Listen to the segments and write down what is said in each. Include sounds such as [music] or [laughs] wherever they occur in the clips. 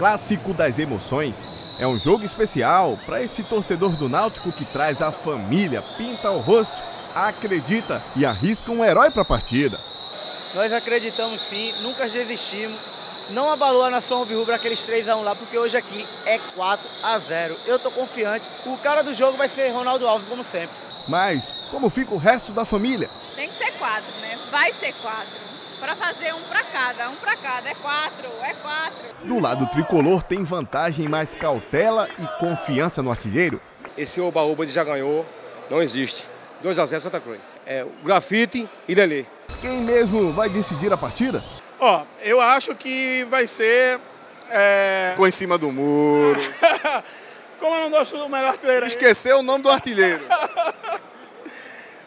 Clássico das emoções. É um jogo especial para esse torcedor do Náutico que traz a família, pinta o rosto, acredita e arrisca um herói para a partida. Nós acreditamos sim, nunca desistimos. Não abalou a nação alvirrubra aqueles 3 a 1 lá, porque hoje aqui é 4 a 0. Eu tô confiante. O cara do jogo vai ser Ronaldo Alves, como sempre. Mas como fica o resto da família? Tem que ser quatro, né? Vai ser quatro. Para fazer um para cada, um para cada. É quatro, é quatro. Do lado tricolor tem vantagem mais cautela e confiança no artilheiro. Esse oba-oba ele já ganhou, não existe. 2 a 0 Santa Cruz. É o grafite e Lelê. Quem mesmo vai decidir a partida? Ó, eu acho que vai ser. É... Ficou em cima do muro. [laughs] Como eu não gosto do melhor artilheiro. Esqueceu o nome do artilheiro. [laughs]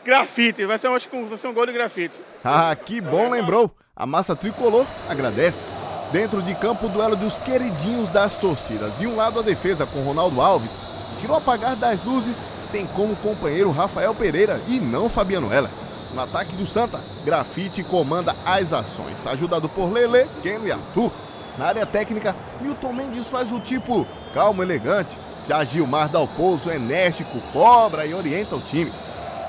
grafite, vai ser, acho que vai ser um gol de grafite. Ah, que bom lembrou. A massa tricolor agradece. Dentro de campo, o duelo dos queridinhos das torcidas. De um lado, a defesa com Ronaldo Alves, que no apagar das luzes tem como companheiro Rafael Pereira e não Fabiano Heller. No ataque do Santa, Grafite comanda as ações, ajudado por Lele, Keno e Arthur. Na área técnica, Milton Mendes faz o tipo calmo, elegante. Já Gilmar dá o pouso enérgico, cobra e orienta o time.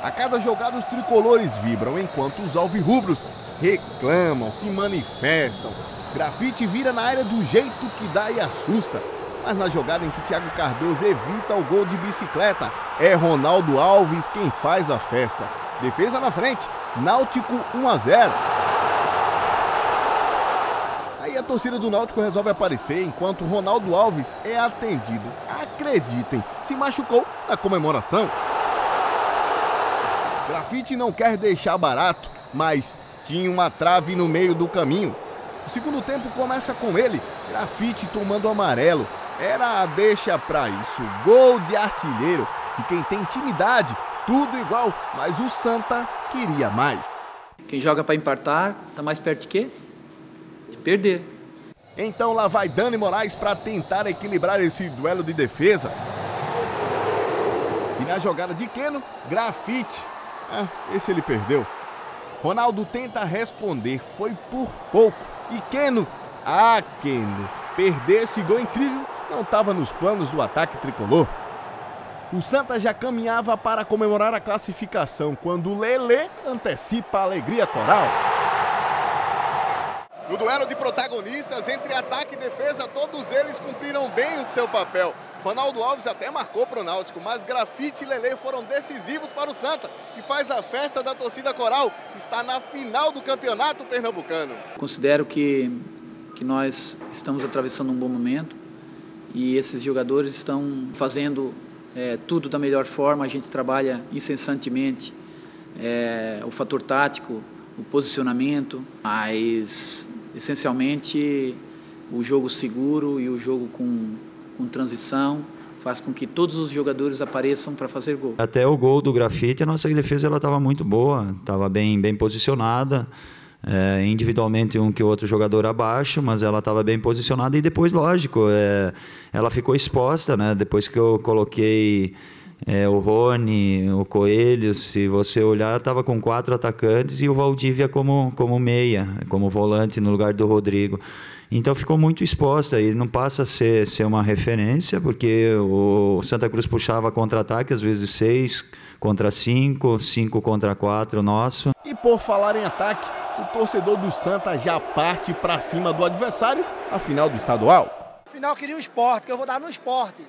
A cada jogada, os tricolores vibram, enquanto os alvirrubros reclamam, se manifestam. Grafite vira na área do jeito que dá e assusta. Mas na jogada em que Thiago Cardoso evita o gol de bicicleta, é Ronaldo Alves quem faz a festa. Defesa na frente, Náutico 1 a 0. Aí a torcida do Náutico resolve aparecer enquanto Ronaldo Alves é atendido. Acreditem, se machucou na comemoração. Grafite não quer deixar barato, mas tinha uma trave no meio do caminho. O segundo tempo começa com ele, Grafite tomando amarelo. Era a deixa para isso. Gol de artilheiro, de quem tem intimidade, tudo igual, mas o Santa queria mais. Quem joga para empatar está mais perto de quê? De perder. Então lá vai Dani Moraes para tentar equilibrar esse duelo de defesa. E na jogada de Keno, Grafite. Ah, esse ele perdeu. Ronaldo tenta responder, foi por pouco. E Keno, ah, Keno, perder esse gol incrível não estava nos planos do ataque tricolor. O Santa já caminhava para comemorar a classificação quando Lele antecipa a alegria coral. No duelo de protagonistas entre ataque e defesa, todos eles cumpriram bem o seu papel. Ronaldo Alves até marcou para o Náutico, mas Grafite e Lele foram decisivos para o Santa e faz a festa da torcida coral, que está na final do campeonato pernambucano. Considero que, que nós estamos atravessando um bom momento e esses jogadores estão fazendo é, tudo da melhor forma, a gente trabalha incessantemente é, o fator tático, o posicionamento, mas essencialmente o jogo seguro e o jogo com, com transição faz com que todos os jogadores apareçam para fazer gol. Até o gol do grafite, a nossa defesa ela estava muito boa, estava bem, bem posicionada. É, individualmente um que outro jogador abaixo, mas ela estava bem posicionada e depois, lógico, é, ela ficou exposta, né? Depois que eu coloquei é, o Rony, o Coelho, se você olhar, estava com quatro atacantes e o Valdívia como, como meia, como volante no lugar do Rodrigo. Então ficou muito exposta e não passa a ser, ser uma referência, porque o Santa Cruz puxava contra-ataque, às vezes seis contra cinco, cinco contra quatro nosso. E por falar em ataque, o torcedor do Santa já parte para cima do adversário, a final do estadual. Final queria o esporte, que eu vou dar no esporte.